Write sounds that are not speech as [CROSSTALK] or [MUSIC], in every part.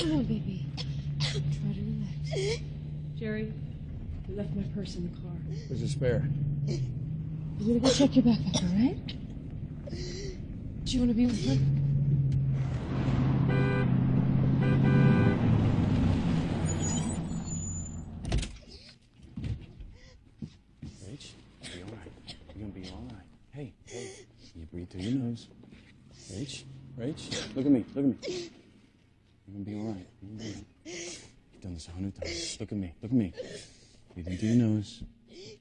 Come on, baby. Try to relax. Gerry, I left my purse in the car. There's a spare. You gotta go check your backpack, all right? Do you want to be with me? Rach, you'll be all right. You're gonna be all right. Hey, you breathe through your nose. Rach, Rach, look at me, look at me. You're gonna be all right. You're gonna be all right. You've done this a hundred times. Look at me, look at me. Breathe in through your nose,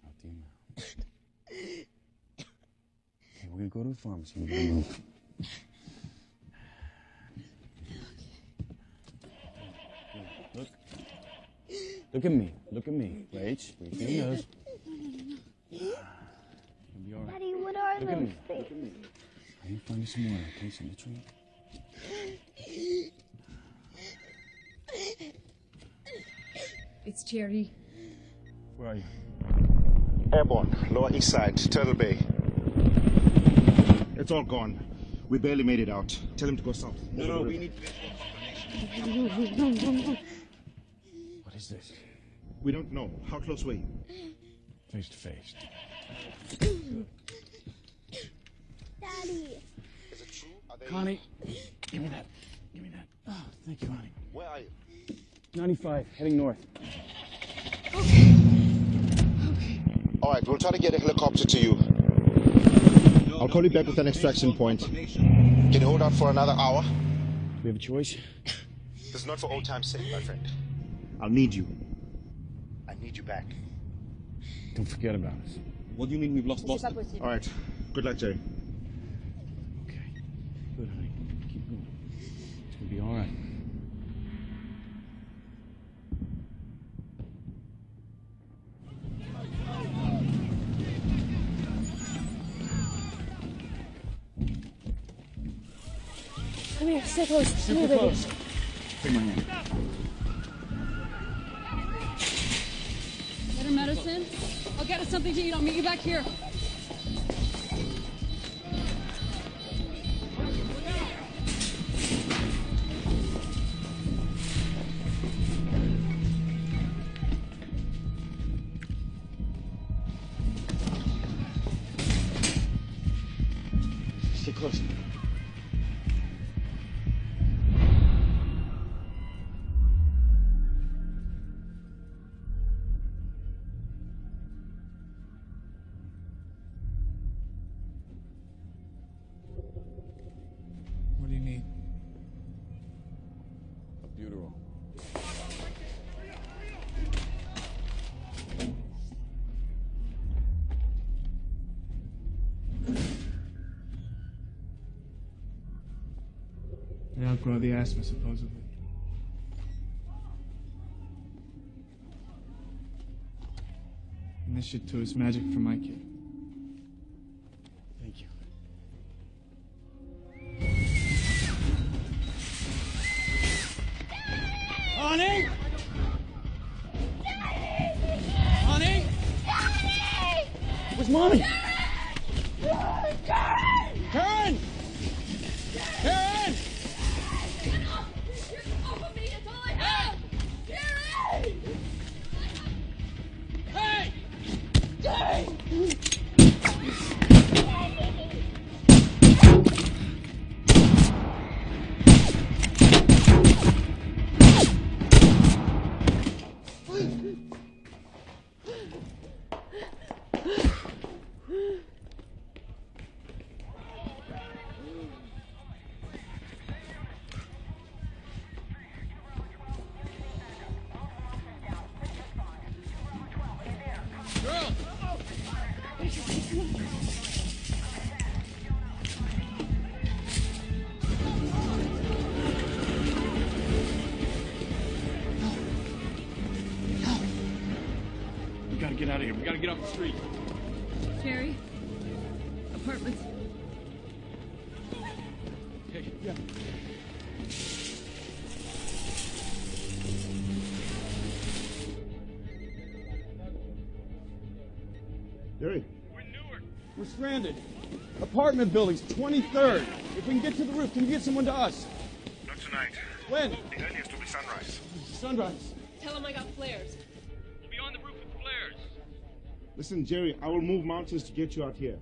out through your mouth. Okay, we're gonna go to the pharmacy. We're gonna move. Look. Look at me. Look at me. Rach, breathe through your nose. You'll be all right. Daddy, what are Look those me. Look at me. I need to find you some water. Okay, some to drink. It's Gerry. Where are you? Airborne, Lower East Side, Turtle Bay. It's all gone. We barely made it out. Tell him to go south. No, no, we need. [LAUGHS] What is this? We don't know. How close were you? Face to face. Daddy. Is it true? Are they... Connie, give me that. Give me that. Oh, thank you, Connie. Where are you? 95, heading north. All right, we'll try to get a helicopter to you. I'll call you back with an extraction point. Can you hold out for another hour? We have a choice? This is not for old time's sake, my friend. I'll need you. I need you back. Don't forget about us. What do you mean we've lost Boston? All right. Good luck, Gerry. Okay. Good, honey. Keep going. It's gonna be all right. Come here, stay close. Come here, baby. close. Take my hand. Get her medicine. I'll get us something to eat. I'll meet you back here. Outgrow the asthma, supposedly. And this shit too is magic for my kid. Out of here. We gotta get off the street. Gerry. Apartments. Hey, yeah. Gerry. We're stranded. Apartment buildings, 23rd. If we can get to the roof, can you get someone to us? Not tonight. When? The earliest will be sunrise. Sunrise. Tell him I got flares. We'll be on the roof with flares. Listen, Gerry, I will move mountains to get you out here.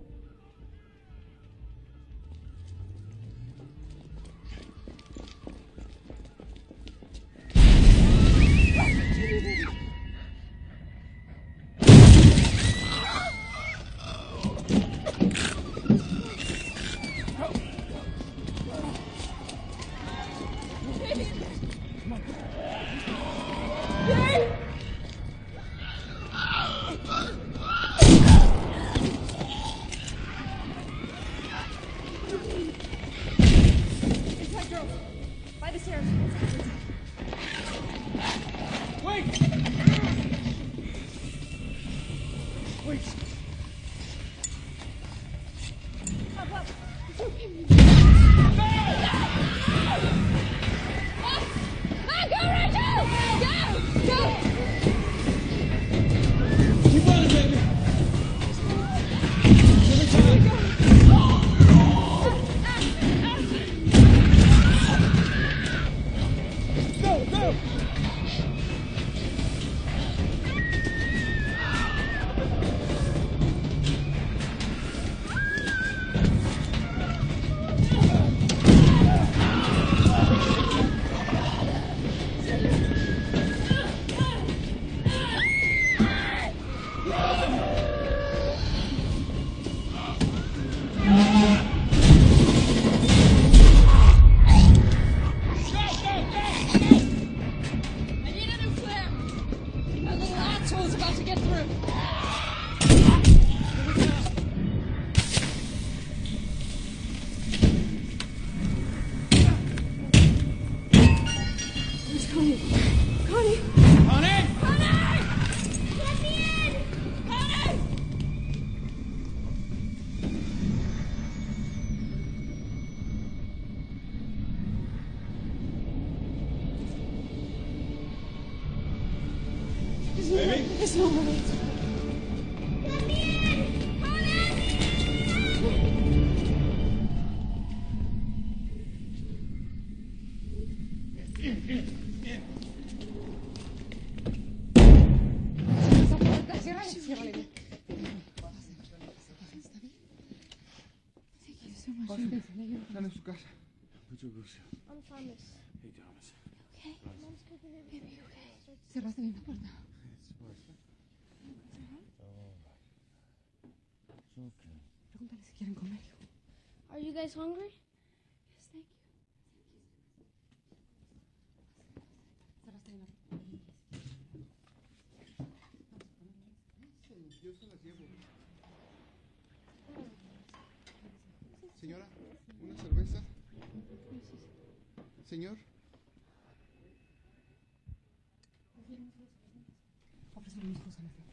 Little about to get through. Casa. Mucho gusto. I'm Thomas. Hey, Thomas. Okay. Mom's cooking. Baby, okay. Cerraste bien la puerta. Pregúntale si quieren comer, hijo. Are you guys hungry? Yes, thank you. Bien. Señora, una cerveza. Señor, Ofrécele unos cosas a la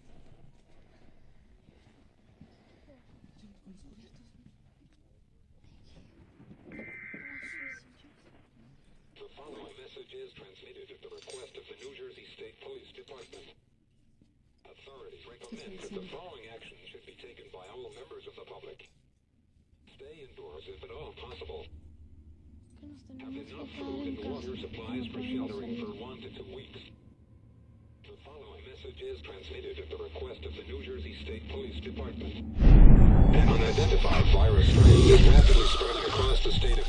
is transmitted at the request of the New Jersey State Police Department. Authorities recommend that the following actions should be taken by all members of the public. Stay indoors if at all possible. Have enough food and water supplies for sheltering for one to two weeks. The following message is transmitted at the request of the New Jersey State Police Department. An unidentified virus strain is rapidly spreading across the state of